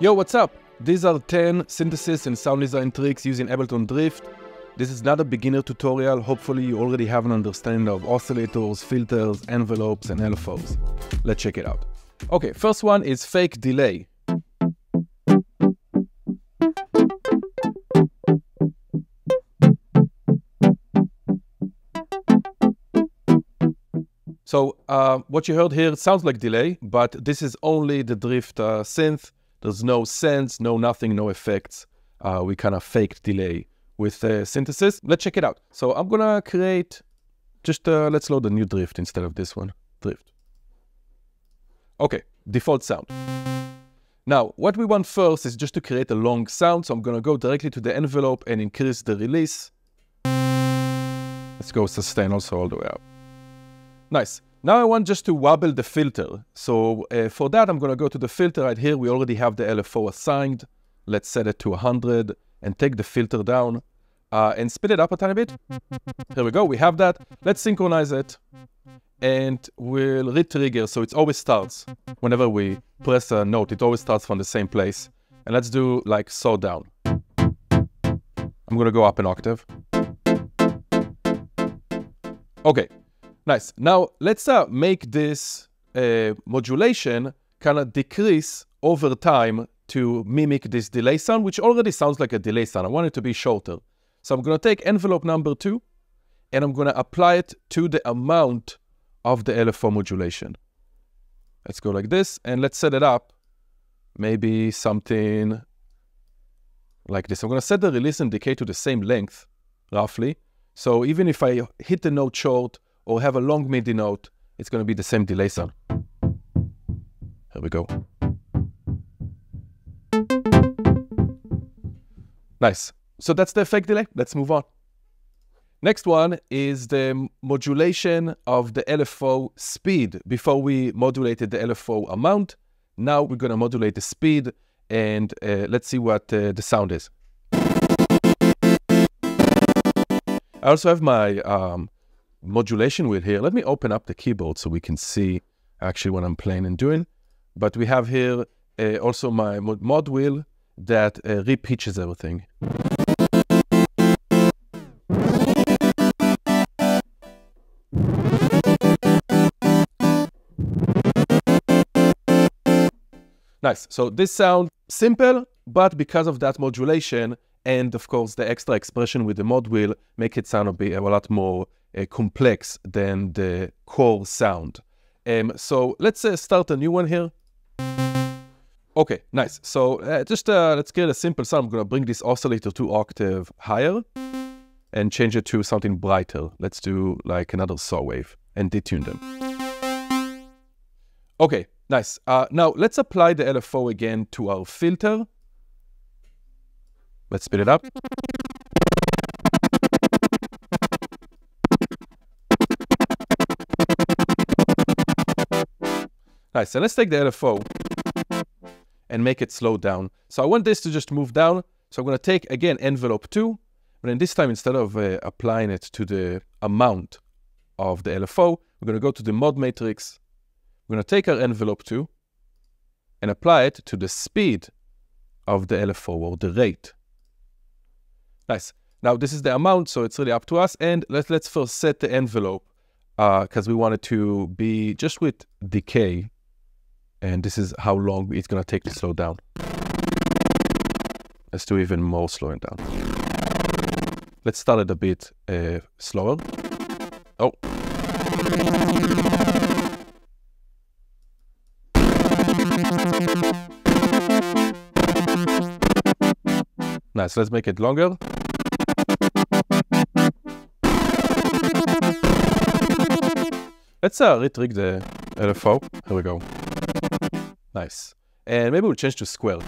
Yo, what's up? These are 10 synthesis and sound design tricks using Ableton Drift. This is not a beginner tutorial. Hopefully you already have an understanding of oscillators, filters, envelopes, and LFOs. Let's check it out. Okay, first one is fake delay. So uh, what you heard here sounds like delay, but this is only the drift uh, synth. There's no sense, no nothing, no effects. Uh, we kind of faked delay with uh, synthesis. Let's check it out. So I'm gonna create, just uh, let's load a new drift instead of this one, drift. Okay, default sound. Now, what we want first is just to create a long sound. So I'm gonna go directly to the envelope and increase the release. Let's go sustain also all the way up. Nice. Now I want just to wobble the filter. So uh, for that, I'm going to go to the filter right here. We already have the LFO assigned. Let's set it to 100 and take the filter down uh, and speed it up a tiny bit. Here we go. We have that. Let's synchronize it and we'll re-trigger so it always starts. Whenever we press a note, it always starts from the same place. And let's do like saw down. I'm going to go up an octave. Okay, Nice. Now let's uh, make this uh, modulation kind of decrease over time to mimic this delay sound, which already sounds like a delay sound. I want it to be shorter. So I'm going to take envelope number two, and I'm going to apply it to the amount of the LFO modulation. Let's go like this, and let's set it up. Maybe something like this. I'm going to set the release and decay to the same length, roughly. So even if I hit the note short, or have a long MIDI note, it's going to be the same delay sound. Here we go. Nice. So that's the effect delay. Let's move on. Next one is the modulation of the LFO speed. Before we modulated the LFO amount, now we're going to modulate the speed and uh, let's see what uh, the sound is. I also have my um, modulation wheel here. Let me open up the keyboard so we can see actually what I'm playing and doing. But we have here uh, also my mod, wheel that uh, repitches everything. Nice. So this sound simple, but because of that modulation and of course the extra expression with the mod wheel make it sound a, bit, a lot more complex than the core sound. Um, so let's uh, start a new one here. Okay, nice. So uh, just uh, let's get a simple sound. I'm gonna bring this oscillator to octave higher and change it to something brighter. Let's do like another saw wave and detune them. Okay, nice. Uh, now let's apply the LFO again to our filter. Let's speed it up. Nice, so let's take the LFO and make it slow down. So I want this to just move down. So I'm going to take, again, envelope 2. But then this time, instead of uh, applying it to the amount of the LFO, we're going to go to the mod matrix. We're going to take our envelope 2 and apply it to the speed of the LFO or the rate. Nice. Now this is the amount, so it's really up to us. And let's, let's first set the envelope because uh, we want it to be just with decay and this is how long it's going to take to slow down. Let's do even more slowing down. Let's start it a bit uh, slower. Oh. Nice, let's make it longer. Let's uh, retrig the LFO. Here we go. Nice. And maybe we'll change to square.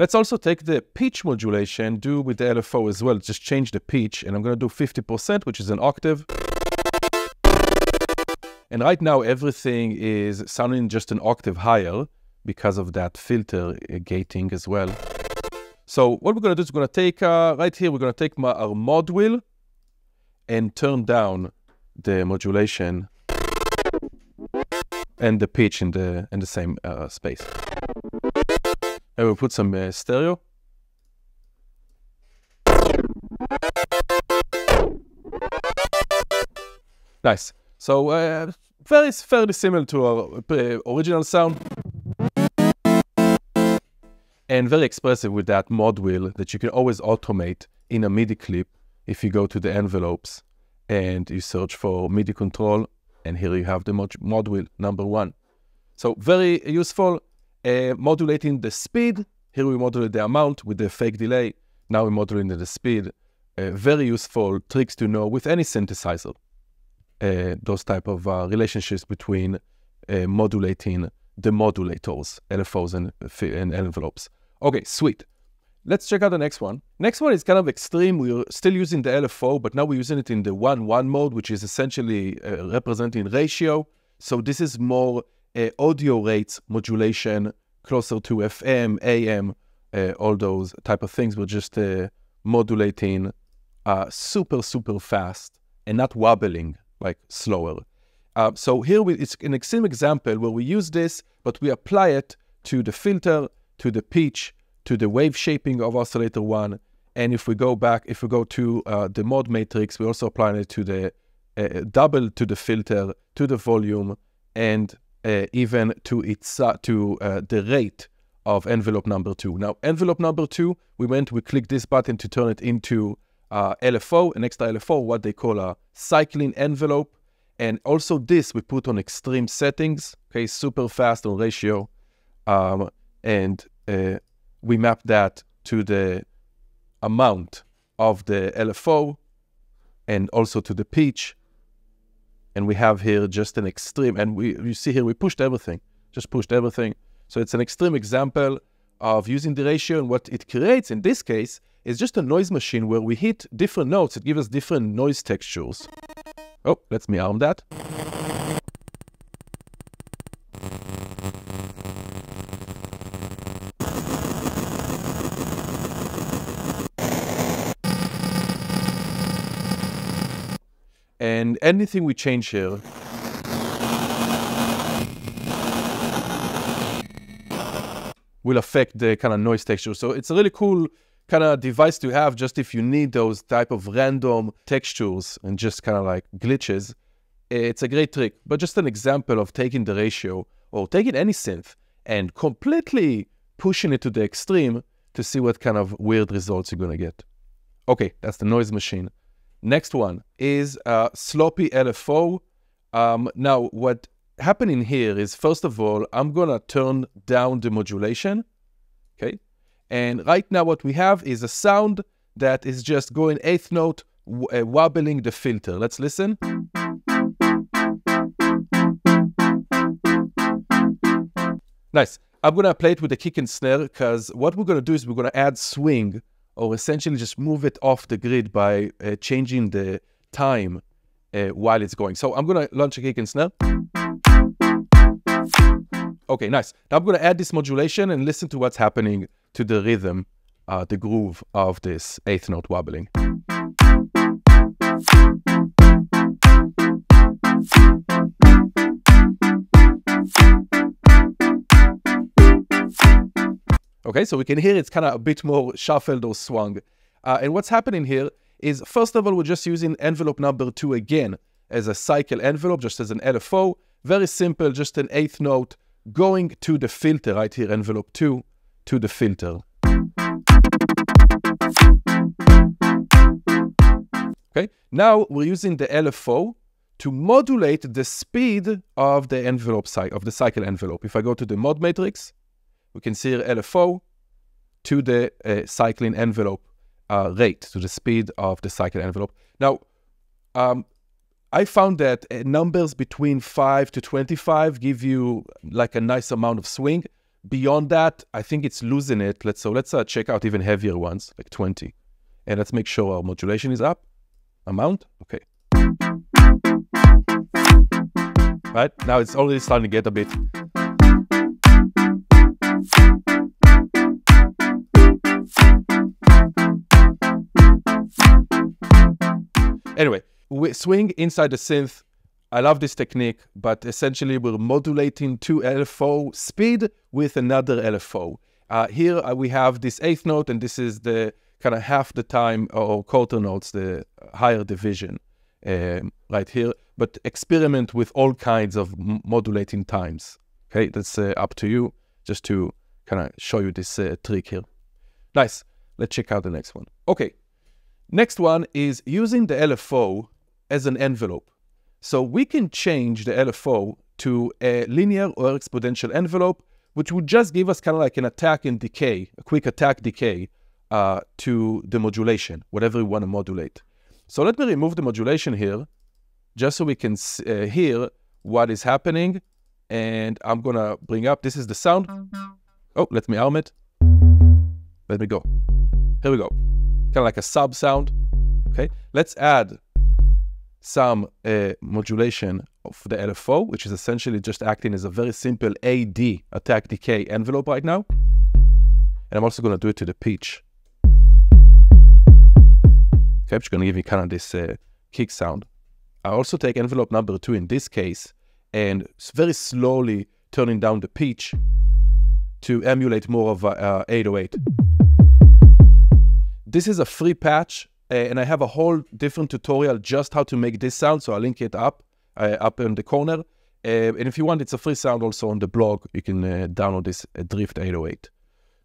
Let's also take the pitch modulation, do with the LFO as well, just change the pitch, and I'm going to do 50%, which is an octave. And right now, everything is sounding just an octave higher because of that filter uh, gating as well. So what we're going to do is we're going to take, uh, right here, we're going to take my, our mod wheel and turn down the modulation and the pitch in the in the same uh, space. And we'll put some uh, stereo. Nice. So uh, very fairly similar to our uh, original sound. And very expressive with that mod wheel that you can always automate in a MIDI clip if you go to the envelopes and you search for MIDI control. And here you have the mod, mod wheel number one. So very useful, uh, modulating the speed. Here we modulate the amount with the fake delay. Now we're modulating the speed. Uh, very useful tricks to know with any synthesizer. Uh, those type of uh, relationships between uh, modulating the modulators, LFOs and, and envelopes. Okay, sweet. Let's check out the next one. Next one is kind of extreme. We're still using the LFO, but now we're using it in the 1-1 mode, which is essentially uh, representing ratio. So this is more uh, audio rates modulation, closer to FM, AM, uh, all those type of things. We're just modulating super, super fast and not wobbling like slower. Uh, so here we, it's an extreme example where we use this, but we apply it to the filter, to the pitch, to the wave shaping of oscillator one. And if we go back, if we go to uh, the mod matrix, we also apply it to the uh, double to the filter, to the volume, and uh, even to its to uh, the rate of envelope number two. Now, envelope number two, we went, we click this button to turn it into uh, LFO, an extra LFO, what they call a cycling envelope. And also this we put on extreme settings, okay, super fast on ratio. Um, and uh, we map that to the amount of the LFO and also to the pitch. And we have here just an extreme, and we you see here we pushed everything, just pushed everything. So it's an extreme example of using the ratio and what it creates in this case is just a noise machine where we hit different notes that give us different noise textures. Oh, let's me arm that. And anything we change here will affect the kind of noise texture. So it's a really cool kind of device to have just if you need those type of random textures and just kind of like glitches. It's a great trick, but just an example of taking the ratio or taking any synth and completely pushing it to the extreme to see what kind of weird results you're going to get. Okay, that's the noise machine. Next one is uh, sloppy LFO. Um, now, what happening here is, first of all, I'm going to turn down the modulation. Okay, and right now what we have is a sound that is just going eighth note, uh, wobbling the filter. Let's listen. Nice. I'm going to play it with a kick and snare because what we're going to do is we're going to add swing or essentially just move it off the grid by uh, changing the time uh, while it's going. So I'm going to launch a kick and snare. Okay, nice. Now I'm going to add this modulation and listen to what's happening to the rhythm, uh, the groove of this eighth note wobbling. Okay, so we can hear it's kind of a bit more shuffled or swung. Uh, and what's happening here is, first of all, we're just using envelope number two again as a cycle envelope, just as an LFO. Very simple, just an eighth note going to the filter right here, envelope two, to the filter. Okay, now we're using the LFO to modulate the speed of the envelope side of the cycle envelope. If I go to the mod matrix, we can see LFO to the uh, cycling envelope uh, rate, to the speed of the cycle envelope. Now, um, I found that uh, numbers between 5 to 25 give you like a nice amount of swing. Beyond that, I think it's losing it. Let's so let's uh, check out even heavier ones, like 20. And let's make sure our modulation is up. Amount, okay. Right, now it's already starting to get a bit. Anyway, we swing inside the synth I love this technique, but essentially we're modulating two LFO speed with another LFO. Uh, here uh, we have this eighth note, and this is the kind of half the time or quarter notes, the higher division um, right here. But experiment with all kinds of modulating times. Okay, that's uh, up to you, just to kind of show you this uh, trick here. Nice. Let's check out the next one. Okay, next one is using the LFO as an envelope. So we can change the LFO to a linear or exponential envelope, which would just give us kind of like an attack and decay, a quick attack decay uh, to the modulation, whatever we want to modulate. So let me remove the modulation here, just so we can uh, hear what is happening. And I'm going to bring up, this is the sound. Oh, let me arm it. Let me go. Here we go. Kind of like a sub sound. Okay, let's add some uh, modulation of the LFO, which is essentially just acting as a very simple AD, attack decay envelope right now. And I'm also going to do it to the pitch. Okay, I'm just going to give you kind of this uh, kick sound. I also take envelope number two in this case and very slowly turning down the pitch to emulate more of a uh, 808. This is a free patch uh, and I have a whole different tutorial just how to make this sound. So I'll link it up, uh, up in the corner. Uh, and if you want, it's a free sound also on the blog. You can download this Drift 808.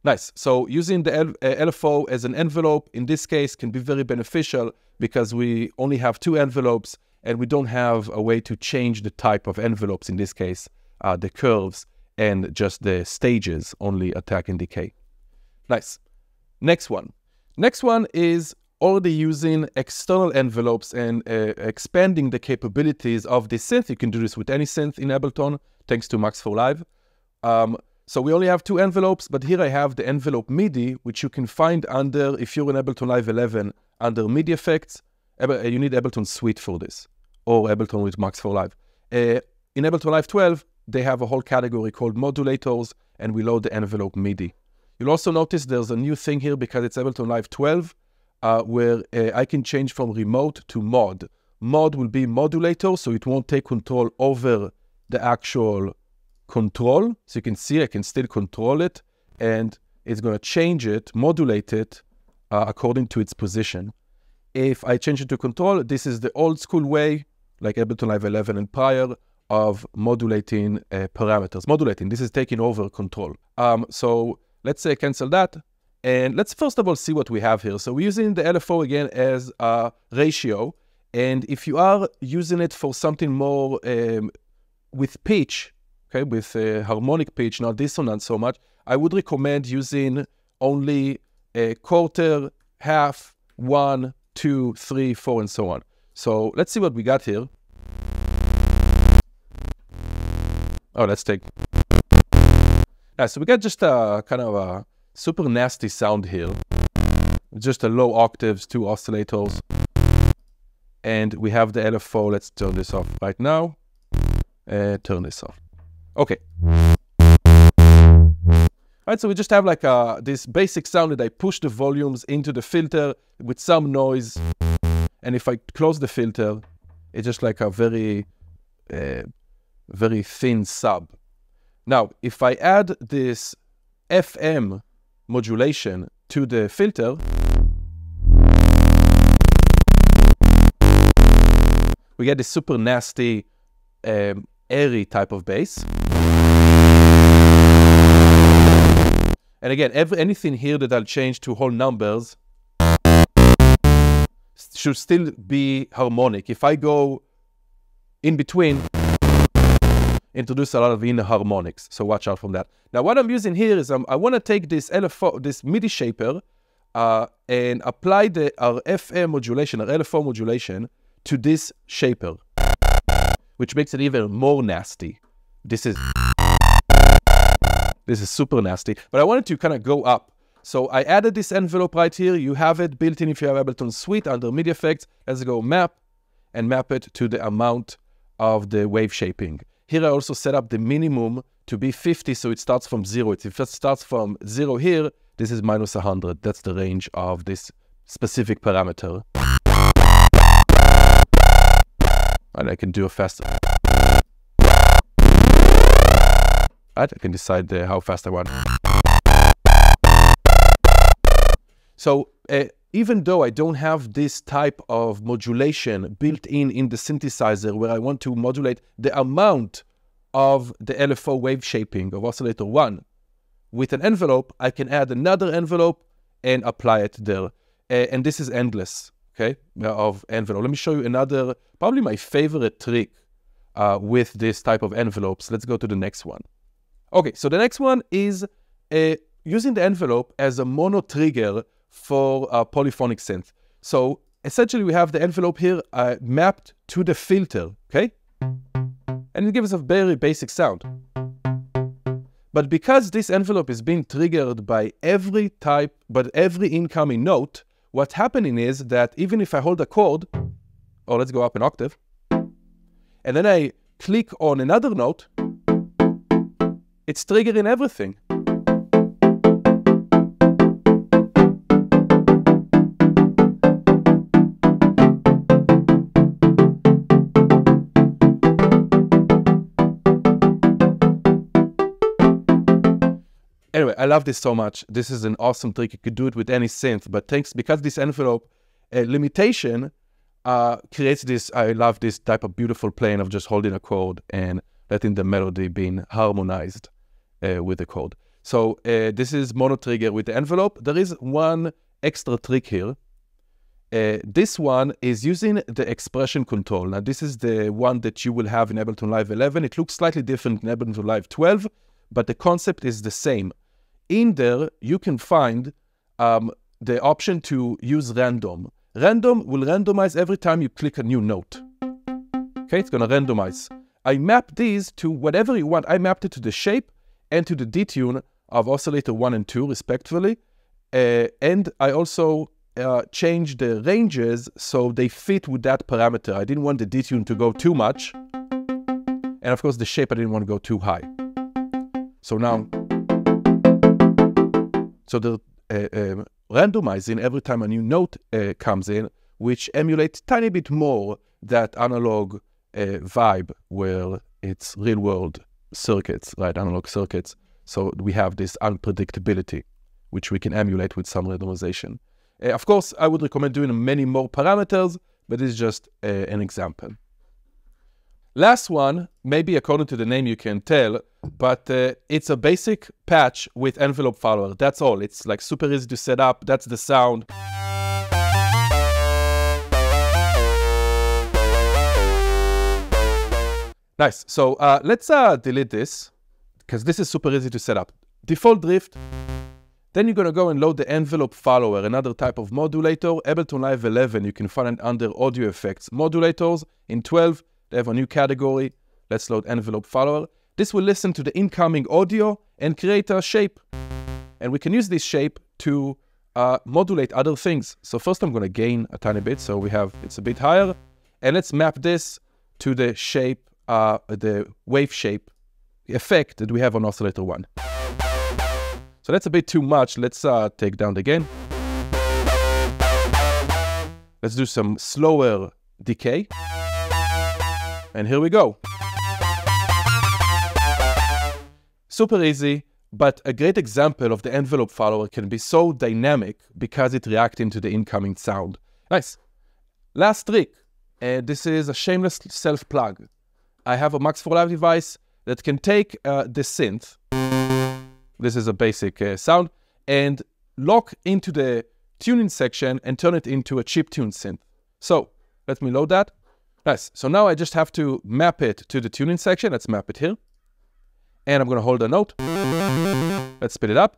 Nice. So using the L LFO as an envelope in this case can be very beneficial because we only have two envelopes and we don't have a way to change the type of envelopes in this case, uh, the curves and just the stages only attack and decay. Nice. Next one. Next one is already using external envelopes and uh, expanding the capabilities of the synth. You can do this with any synth in Ableton, thanks to Max for Live. Um, so we only have two envelopes, but here I have the envelope MIDI, which you can find under, if you're in Ableton Live 11, under MIDI effects. Uh, you need Ableton Suite for this, or Ableton with Max for Live. Uh, in Ableton Live 12, they have a whole category called modulators, and we load the envelope MIDI. You'll also notice there's a new thing here because it's Ableton Live 12 uh, where uh, I can change from remote to mod. Mod will be modulator, so it won't take control over the actual control. So you can see I can still control it, and it's going to change it, modulate it uh, according to its position. If I change it to control, this is the old school way, like Ableton Live 11 and prior, of modulating uh, parameters. Modulating, this is taking over control. Um, so let's say cancel that. And let's first of all see what we have here. So we're using the LFO again as a ratio. And if you are using it for something more um, with pitch, okay, with uh, harmonic pitch, not dissonant so much, I would recommend using only a quarter, half, one, two, three, four, and so on. So let's see what we got here. Oh, let's take. Yeah, so we got just a kind of a super nasty sound here. Just a low octaves, two oscillators. And we have the LFO. Let's turn this off right now. Turn this off. Okay. Alright, so we just have like a, uh, this basic sound that I push the volumes into the filter with some noise. And if I close the filter, it's just like a very, uh, very thin sub. Now, if I add this FM modulation to the filter, we get this super nasty, um, airy type of bass. And again, every, anything here that I'll change to whole numbers should still be harmonic. If I go in between, introduce a lot of inner harmonics. So watch out from that. Now what I'm using here is um, I want to take this LFO, this MIDI shaper uh, and apply the our FM modulation, our LFO modulation to this shaper, which makes it even more nasty. This is this is super nasty, but I wanted to kind of go up. So I added this envelope right here. You have it built in if you have Ableton Suite under MIDI effects. Let's go map and map it to the amount of the wave shaping. Here I also set up the minimum to be 50, so it starts from zero. If it starts from zero here, this is minus 100. That's the range of this specific parameter. And I can do a faster. Right, I can decide uh, how fast I want. So uh, even though I don't have this type of modulation built in in the synthesizer where I want to modulate the amount of the LFO wave shaping of oscillator 1, with an envelope, I can add another envelope and apply it there. Uh, and this is endless, okay, of envelope. Let me show you another, probably my favorite trick uh, with this type of envelopes. Let's go to the next one. Okay, so the next one is uh, using the envelope as a mono trigger for a polyphonic synth. So essentially we have the envelope here uh, mapped to the filter, okay? And it gives us a very basic sound. But because this envelope is being triggered by every type, but every incoming note, what's happening is that even if I hold a chord, or let's go up an octave, and then I click on another note, it's triggering everything. Anyway, I love this so much. This is an awesome trick. You could do it with any synth, but thanks because this envelope uh, limitation uh, creates this. I love this type of beautiful plane of just holding a chord and letting the melody being harmonized uh, with the chord. So uh, this is mono trigger with the envelope. There is one extra trick here. Uh, this one is using the expression control. Now this is the one that you will have in Ableton Live 11. It looks slightly different in Ableton Live 12, but the concept is the same in there, you can find um, the option to use random. Random will randomize every time you click a new note. Okay, it's gonna randomize. I map these to whatever you want. I mapped it to the shape and to the detune of oscillator 1 and 2, respectively. Uh, and I also uh, changed the ranges so they fit with that parameter. I didn't want the detune to go too much. And of course, the shape, I didn't want to go too high. So now so the uh, um, randomizing every time a new note uh, comes in, which emulates tiny bit more that analog uh, vibe where it's real world circuits, right? Analog circuits. So we have this unpredictability, which we can emulate with some randomization. Uh, of course, I would recommend doing many more parameters, but it's just uh, an example. Last one, maybe according to the name you can tell, but uh, it's a basic patch with envelope follower. That's all. It's like super easy to set up. That's the sound. Nice. So uh, let's uh, delete this because this is super easy to set up. Default drift. Then you're going to go and load the envelope follower, another type of modulator. Ableton Live 11, you can find it under audio effects. Modulators in 12, they have a new category. Let's load envelope follower. This will listen to the incoming audio and create a shape. And we can use this shape to uh, modulate other things. So first I'm going to gain a tiny bit. So we have, it's a bit higher. And let's map this to the shape, uh, the wave shape effect that we have on oscillator 1. So that's a bit too much. Let's uh, take down the gain. Let's do some slower decay. And here we go. Super easy, but a great example of the envelope follower can be so dynamic because it reacting to the incoming sound. Nice. Last trick. Uh, this is a shameless self-plug. I have a Max for Live device that can take uh, the synth, this is a basic uh, sound, and lock into the tuning section and turn it into a chip tune synth. So let me load that. Nice. So now I just have to map it to the tuning section. Let's map it here. And I'm going to hold a note. Let's speed it up.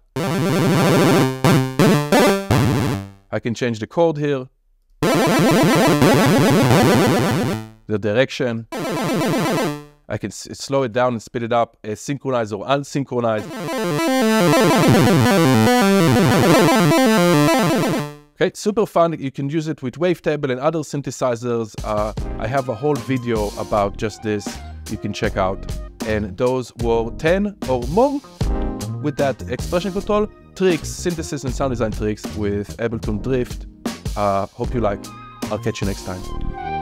I can change the chord here. The direction. I can slow it down and speed it up, synchronize or unsynchronize. Okay, super fun. You can use it with Wavetable and other synthesizers. Uh, I have a whole video about just this you can check out. And those were 10 or more with that expression control tricks, synthesis and sound design tricks with Ableton Drift. Uh, hope you like. I'll catch you next time.